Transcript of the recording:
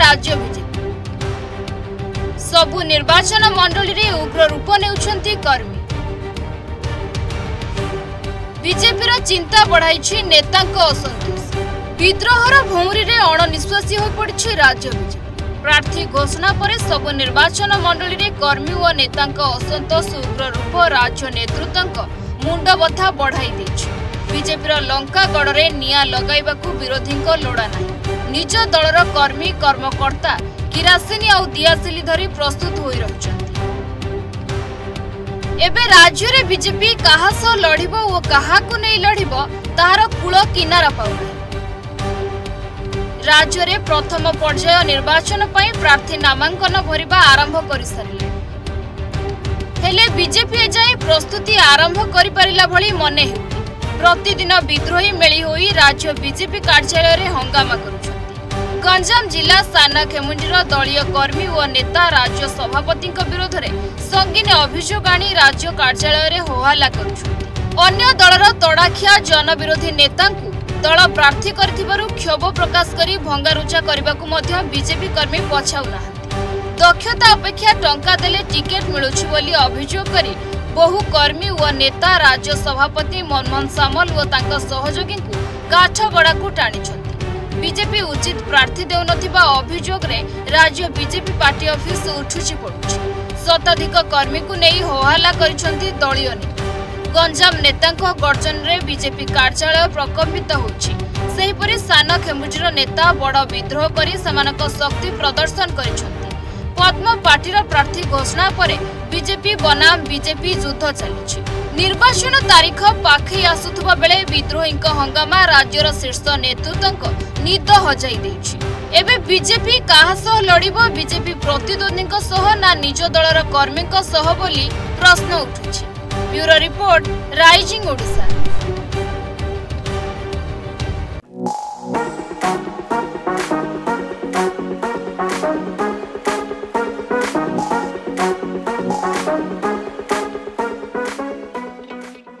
ରାଜ୍ୟ ବିଜେପି। ସବୁ ନିର୍ବାଚନ ମଣ୍ଡଳୀରେ ଉଗ୍ର ରୂପ ନେଉଛନ୍ତି କର୍ମୀ। ବିଜେପିର ଚିନ୍ତା ବଢାଇଛି ନେତାଙ୍କ ଅସନ୍ତୋଷ। ବିଦ୍ରୋହର ଭଉଁରୀରେ ଅଣନିଶ୍ୱାସୀ ହୋଇପଡ଼ିଛି ରାଜ୍ୟ ବିଜେପି। ପ୍ରାର୍ଥୀ ଘୋଷଣା ପରେ ସବୁ ନିର୍ବାଚନ ମଣ୍ଡଳୀରେ କର୍ମୀ ଓ ନେତାଙ୍କ ଅସନ୍ତୋଷ ଉଗ୍ର ରୂପ ରାଜ୍ୟ ନେତୃତ୍ୱଙ୍କ ମୁଣ୍ଡବଥା ବଢାଇ ଦେଇଛି। ବିଜେପିର ଲଙ୍କାଗଡ଼ରେ ନିଆଁ ଲଗାଇବାକୁ ବିରୋଧୀଙ୍କ ଲୋଡ଼ା ନାହିଁ। ନିଜ ଦଳର କର୍ମୀ କର୍ମକର୍ତ୍ତା କିରାସିନି ଆଉ ଦିଆସିଲି ଧରି ପ୍ରସ୍ତୁତ ହୋଇ ରହିଛନ୍ତି। ଏବେ ରାଜ୍ୟରେ ବିଜେପି କାହା ସହ ଲଢିବ ଓ କାହାକୁ ନେଇ ଲଢିବ ତାହାର କୂଳ କିନାରା ପାଉନାହିଁ। ରାଜ୍ୟରେ ପ୍ରଥମ ପର୍ଯ୍ୟାୟ ନିର୍ବାଚନ ପାଇଁ ପ୍ରାର୍ଥୀ ନାମାଙ୍କନ ଭରିବା ଆରମ୍ଭ କରିସାରିଲେଣି। ହେଲେ ବିଜେପି ଏଯାଏଁ ପ୍ରସ୍ତୁତି ଆରମ୍ଭ କରିପାରିଲା ଭଳି ମନେ ହେଉନି। ପ୍ରତିଦିନ ବିଦ୍ରୋହୀ ମେଳି ହୋଇ ରାଜ୍ୟ ବିଜେପି କାର୍ଯ୍ୟାଳୟରେ ହଙ୍ଗାମା କରୁଛନ୍ତି। ଗଞ୍ଜାମ ଜିଲ୍ଲା ସାନ ଖେମୁଣ୍ଡିର ଦଳୀୟ କର୍ମୀ ଓ ନେତା ରାଜ୍ୟ ସଭାପତିଙ୍କ ବିରୋଧରେ ସଙ୍ଗୀନ ଅଭିଯୋଗ ଆଣି ରାଜ୍ୟ କାର୍ଯ୍ୟାଳୟରେ ହୋହାଲ୍ଲା କରୁଛନ୍ତି। ଅନ୍ୟ ଦଳର ତଡାଖିଆ ଜନବିରୋଧୀ ନେତାଙ୍କୁ ଦଳ ପ୍ରାର୍ଥୀ କରିଥିବାରୁ କ୍ଷୋଭ ପ୍ରକାଶ କରି ଭଙ୍ଗାରୁଜା କରିବାକୁ ମଧ୍ୟ ବିଜେପି କର୍ମୀ ପଛାଉନାହାନ୍ତି। ଦକ୍ଷତା ଅପେକ୍ଷା ଟଙ୍କା ଦେଲେ ଟିକେଟ ମିଳୁଛି ବୋଲି ଅଭିଯୋଗ କରି ବହୁ କର୍ମୀ ଓ ନେତା ରାଜ୍ୟ ସଭାପତି ମନମୋହନ ସାମଲ ଓ ତାଙ୍କ ସହଯୋଗୀଙ୍କୁ କାଠଗଡ଼ାକୁ ଟାଣିଛନ୍ତି। ବିଜେପି ଉଚିତ ପ୍ରାର୍ଥୀ ଦେଉନଥିବା ଅଭିଯୋଗରେ ରାଜ୍ୟ ବିଜେପି ପାର୍ଟି ଅଫିସ ଉଠୁଛି ପଡୁଛି। ଶତାଧିକ କର୍ମୀଙ୍କୁ ନେଇ ହୋହାଲ୍ଲା କରିଛନ୍ତି ଦଳୀୟ ନେତା। ଗଞ୍ଜାମ ନେତାଙ୍କ ଗର୍ଜନରେ ବିଜେପି କାର୍ଯ୍ୟାଳୟ ପ୍ରକମ୍ପିତ ହେଉଛି ସେହିପରି ସାନ ଖେମୁଜିର ନେତା ବଡ଼ ବିଦ୍ରୋହ କରି ସେମାନଙ୍କ ଶକ୍ତି ପ୍ରଦର୍ଶନ କରିଛନ୍ତି। ପଦ୍ମ ପାର୍ଟିର ପ୍ରାର୍ଥୀ ଘୋଷଣା ପରେ ବିଜେପି ବନାମ ବିଜେପି ଯୁଦ୍ଧ ଚାଲିଛି ନିର୍ବାଚନ ତାରିଖ ପାଖେଇ ଆସୁଥିବା ବେଳେ ବିଦ୍ରୋହୀଙ୍କ ହଙ୍ଗାମା ରାଜ୍ୟର ଶୀର୍ଷ ନେତୃତ୍ୱଙ୍କ ନିଦ ହଜାଇ ଦେଇଛି। ଏବେ ବିଜେପି କାହା ସହ ଲଢିବ ବିଜେପି ପ୍ରତିଦ୍ୱନ୍ଦ୍ୱୀଙ୍କ ସହ ନା ନିଜ ଦଳର କର୍ମୀଙ୍କ ସହ ବୋଲି ପ୍ରଶ୍ନ ଉଠୁଛି। Bureau report Rising Odisha.